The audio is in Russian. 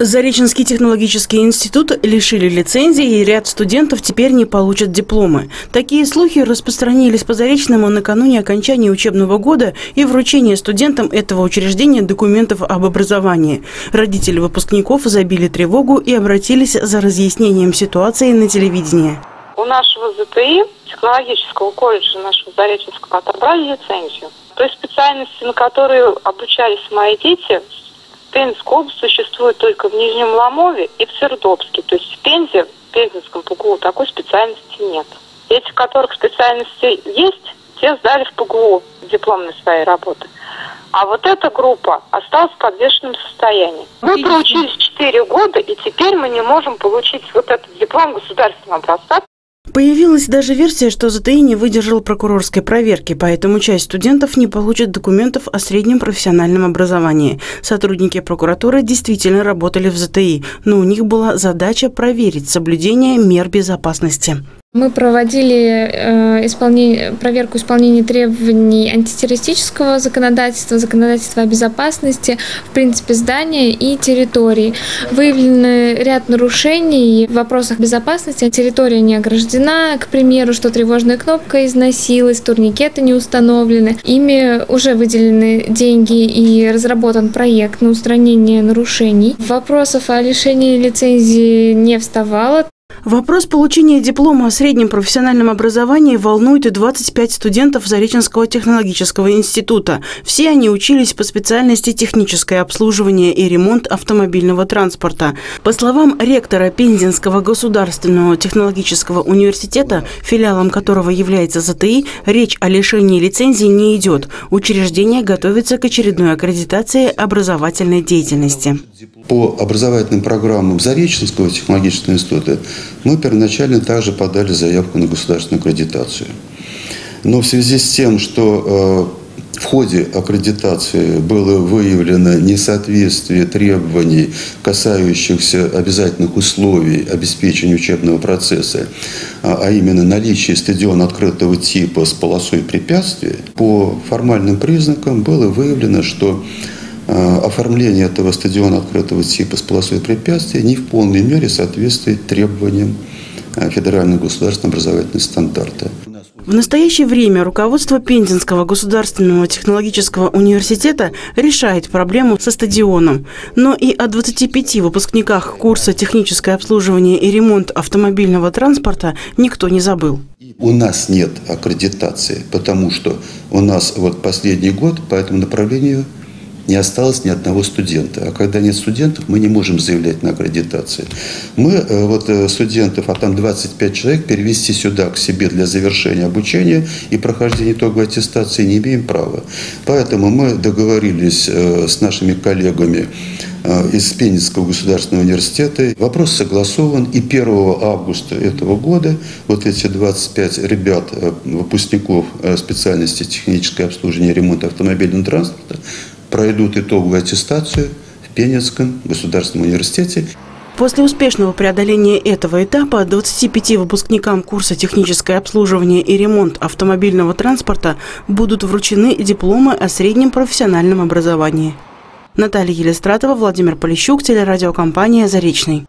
Зареченский технологический институт лишили лицензии, и ряд студентов теперь не получат дипломы. Такие слухи распространились по Заречному накануне окончания учебного года и вручения студентам этого учреждения документов об образовании. Родители выпускников забили тревогу и обратились за разъяснением ситуации на телевидение. У нашего ЗТИ, технологического колледжа нашего Зареченского, отобрали лицензию. Той специальности, на которой обучались мои дети, Область существует только в Нижнем Ломове и в Сердобске. То есть в Пензе, в Пензенском ПГУ такой специальности нет. Эти, которых специальности есть, те сдали в ПГУ дипломные свои работы. А вот эта группа осталась в подвешенном состоянии. Мы проучились 4 года, и теперь мы не можем получить вот этот диплом государственного образца Появилась даже версия, что ЗТИ не выдержал прокурорской проверки, поэтому часть студентов не получит документов о среднем профессиональном образовании. Сотрудники прокуратуры действительно работали в ЗТИ, но у них была задача проверить соблюдение мер безопасности. Мы проводили э, исполнение, проверку исполнения требований антитеррористического законодательства, законодательства о безопасности, в принципе, здания и территории. Выявлены ряд нарушений в вопросах безопасности. Территория не ограждена, к примеру, что тревожная кнопка износилась, турникеты не установлены. Ими уже выделены деньги и разработан проект на устранение нарушений. Вопросов о лишении лицензии не вставало. Вопрос получения диплома о среднем профессиональном образовании волнует и 25 студентов Зареченского технологического института. Все они учились по специальности техническое обслуживание и ремонт автомобильного транспорта. По словам ректора Пензенского государственного технологического университета, филиалом которого является ЗТИ, речь о лишении лицензии не идет. Учреждение готовится к очередной аккредитации образовательной деятельности. По образовательным программам Зареченского технологического института мы первоначально также подали заявку на государственную аккредитацию. Но в связи с тем, что э, в ходе аккредитации было выявлено несоответствие требований, касающихся обязательных условий обеспечения учебного процесса, а, а именно наличие стадиона открытого типа с полосой препятствий, по формальным признакам было выявлено, что оформление этого стадиона открытого типа с полосой препятствий не в полной мере соответствует требованиям э, федерального государственного образовательного стандарта. В настоящее время руководство Пензенского государственного технологического университета решает проблему со стадионом. Но и о 25 выпускниках курса «Техническое обслуживание и ремонт автомобильного транспорта» никто не забыл. У нас нет аккредитации, потому что у нас вот последний год по этому направлению – не осталось ни одного студента. А когда нет студентов, мы не можем заявлять на аккредитацию. Мы э, вот э, студентов, а там 25 человек, перевести сюда к себе для завершения обучения и прохождения итоговой аттестации не имеем права. Поэтому мы договорились э, с нашими коллегами из Пенинского государственного университета. Вопрос согласован, и 1 августа этого года вот эти 25 ребят, выпускников специальности техническое обслуживание и ремонт автомобильного транспорта, пройдут итоговую аттестацию в Пенецком государственном университете. После успешного преодоления этого этапа 25 выпускникам курса «Техническое обслуживание и ремонт автомобильного транспорта» будут вручены дипломы о среднем профессиональном образовании. Наталья Елистратова, Владимир Полищук, телерадиокомпания «Заречный».